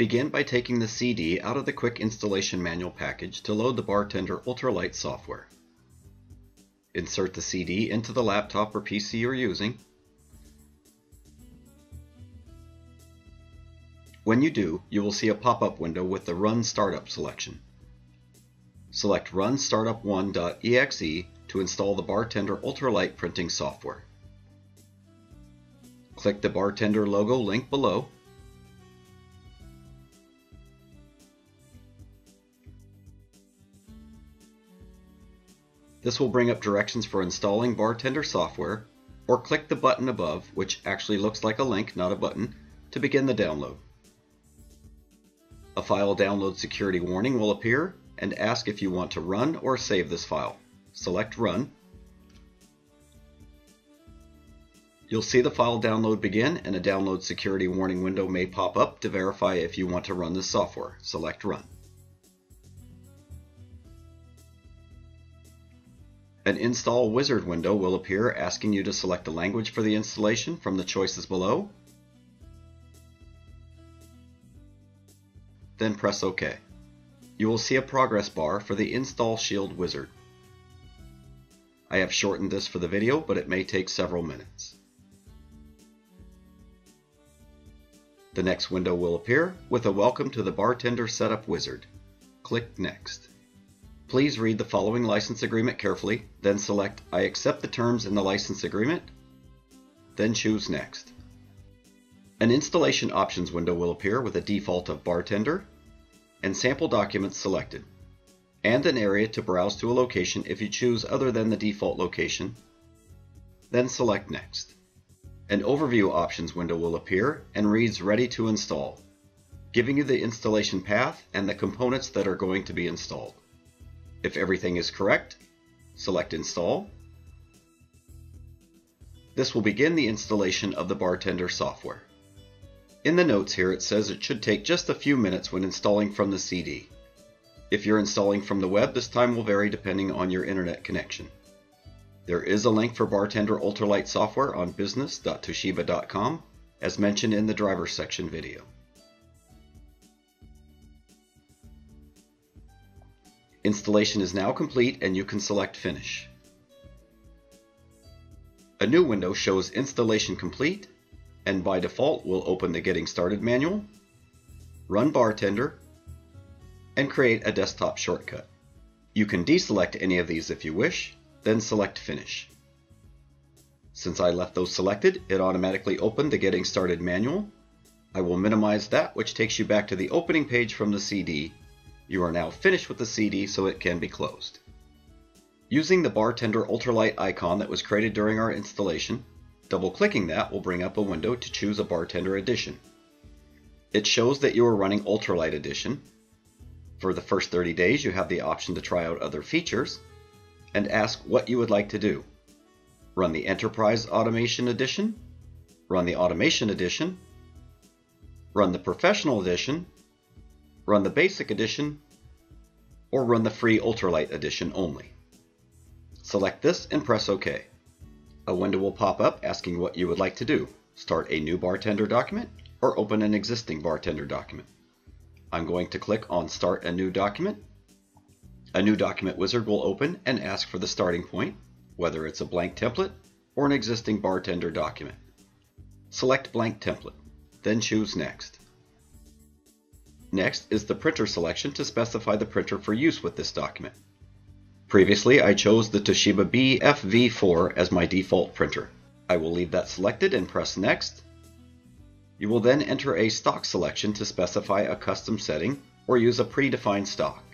Begin by taking the CD out of the Quick Installation Manual package to load the Bartender UltraLite software. Insert the CD into the laptop or PC you're using. When you do, you will see a pop-up window with the Run Startup selection. Select Run Startup1.exe to install the Bartender UltraLite printing software. Click the Bartender logo link below. This will bring up directions for installing Bartender software, or click the button above, which actually looks like a link, not a button, to begin the download. A file download security warning will appear and ask if you want to run or save this file. Select Run. You'll see the file download begin and a download security warning window may pop up to verify if you want to run this software. Select Run. An Install Wizard window will appear asking you to select the language for the installation from the choices below. Then press OK. You will see a progress bar for the Install Shield Wizard. I have shortened this for the video, but it may take several minutes. The next window will appear with a Welcome to the Bartender Setup Wizard. Click Next. Please read the following license agreement carefully, then select I accept the terms in the license agreement, then choose Next. An installation options window will appear with a default of Bartender and sample documents selected, and an area to browse to a location if you choose other than the default location, then select Next. An Overview Options window will appear and reads Ready to Install, giving you the installation path and the components that are going to be installed. If everything is correct, select Install. This will begin the installation of the Bartender software. In the notes here it says it should take just a few minutes when installing from the CD. If you're installing from the web, this time will vary depending on your internet connection. There is a link for Bartender UltraLite software on business.toshiba.com as mentioned in the driver section video. Installation is now complete and you can select Finish. A new window shows Installation Complete and by default will open the Getting Started manual, run Bartender, and create a desktop shortcut. You can deselect any of these if you wish, then select Finish. Since I left those selected, it automatically opened the Getting Started manual. I will minimize that, which takes you back to the opening page from the CD. You are now finished with the CD, so it can be closed. Using the Bartender UltraLite icon that was created during our installation, Double-clicking that will bring up a window to choose a Bartender Edition. It shows that you are running UltraLite Edition. For the first 30 days, you have the option to try out other features and ask what you would like to do. Run the Enterprise Automation Edition, run the Automation Edition, run the Professional Edition, run the Basic Edition, or run the free UltraLite Edition only. Select this and press OK. A window will pop up asking what you would like to do. Start a new bartender document or open an existing bartender document. I'm going to click on Start a New Document. A new document wizard will open and ask for the starting point, whether it's a blank template or an existing bartender document. Select Blank Template, then choose Next. Next is the printer selection to specify the printer for use with this document. Previously, I chose the Toshiba BFV4 as my default printer. I will leave that selected and press Next. You will then enter a stock selection to specify a custom setting or use a predefined stock.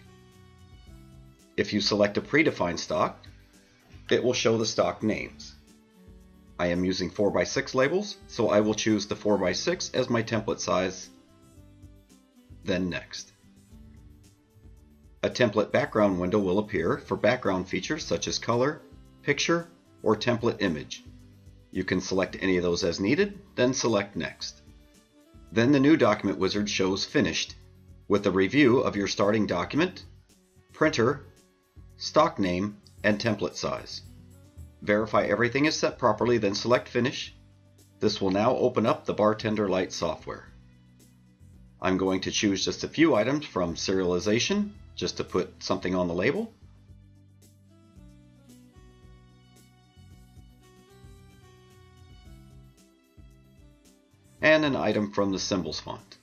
If you select a predefined stock, it will show the stock names. I am using 4x6 labels, so I will choose the 4x6 as my template size, then Next. A template background window will appear for background features such as color, picture, or template image. You can select any of those as needed, then select Next. Then the new document wizard shows Finished with a review of your starting document, printer, stock name, and template size. Verify everything is set properly, then select Finish. This will now open up the Bartender Lite software. I'm going to choose just a few items from serialization just to put something on the label. And an item from the symbols font.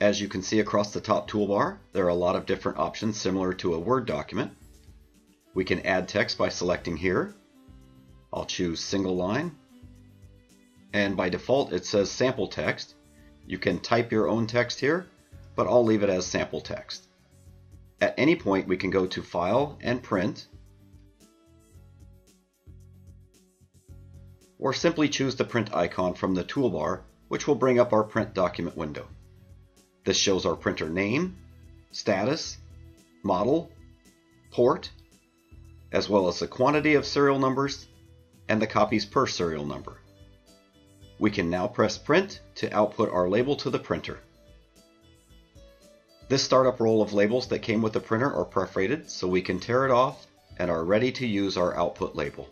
As you can see across the top toolbar, there are a lot of different options similar to a Word document. We can add text by selecting here. I'll choose single line. And by default, it says sample text. You can type your own text here, but I'll leave it as sample text. At any point, we can go to File and Print, or simply choose the print icon from the toolbar, which will bring up our print document window. This shows our printer name, status, model, port, as well as the quantity of serial numbers and the copies per serial number. We can now press print to output our label to the printer. This startup roll of labels that came with the printer are perforated so we can tear it off and are ready to use our output label.